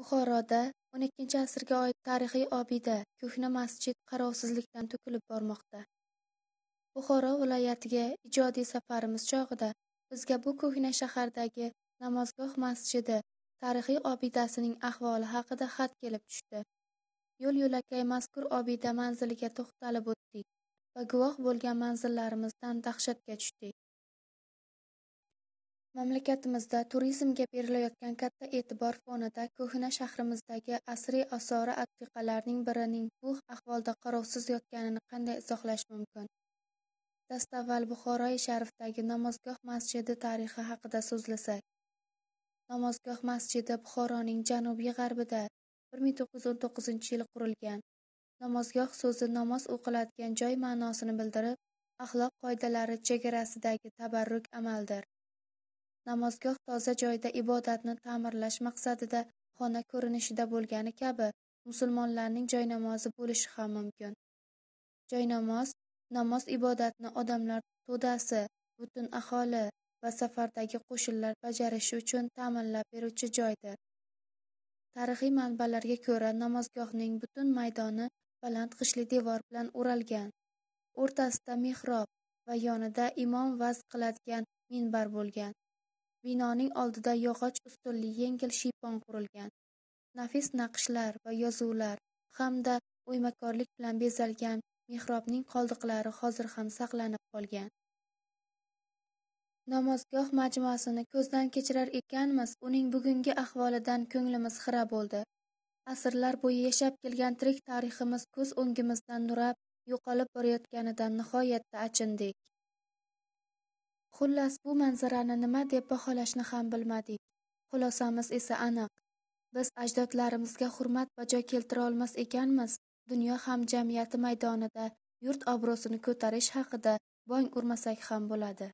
Buxoroda o'n ikkinchi asrga oid tarixiy obida – ko'hna masjid qarovsizlikdan to'kilib bormoqda. Buxoro viloyatiga ijodiy safarimiz chog'ida bizga bu ko'hna shahardagi namozgoh masjidi tarixiy obidasining ahvoli haqida xat kelib tushdi. Yo'l-yo'lakay mazkur obida manziliga to'xtalib o'tdik va guvoh bo'lgan manzillarimizdan dahshatga tushdik. Mamlakatimizda turizmga berilayotgan katta e'tibor fonida ko'hna shahrimizdagi asriy osori atiqalarning birining bu ahvolda qarovsiz yotganini qanday izohlash mumkin? Dastavval Buxoroi sharifdagi namozgoh masjidi tarixi haqida so'zlasak. Namozgoh masjidi Buxoroning janubiy-g'arbida 1919-yil qurilgan. Namozgoh so'zi namoz o'qiladigan joy ma'nosini bildirib, axloq qoidalari chegarasidagi tabarruk amaldir. Namozgoh toza joyda ibodatni ta'mirlash maqsadida xona ko'rinishida bo'lgani kabi musulmonlarning joynamozi bo'lishi ham mumkin. Joynamoz namoz ibodatni odamlar to'dasi, butun aholi va safardagi qo'shinlar bajarishi uchun ta'minlab beruvchi joydir. Tarixiy manbalarga ko'ra, namozgohning butun maydoni baland qishli devor bilan o'ralgan. O'rtasida mehrob va yonida imom vaz qiladigan minbar bo'lgan. Binoning oldida yog'och ustunli yengil shiypon qurilgan. Nafis naqshlar va yozuvlar hamda o'ymakorlik bilan bezalgan mehrobning qoldiqlari hozir ham saqlanib qolgan. Namozgoh majmuasini ko'zdan kechirar ekanmiz, uning bugungi ahvolidan ko'nglimiz xira bo'ldi. Asrlar bo'yi yashab kelgan tirik tariximiz ko'z o'ngimizdan nurab, yo'qolib borayotganidan nihoyatda achindik. Xullas, bu manzarani nima deb baholashni ham bilmadik. Xulosamiz esa aniq. Biz ajdodlarimizga hurmat bajo keltira olmas ekanmiz, dunyo hamjamiyati maydonida yurt obro'sini ko'tarish haqida bong urmasak ham bo'ladi.